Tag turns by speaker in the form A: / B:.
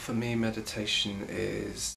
A: For me, meditation is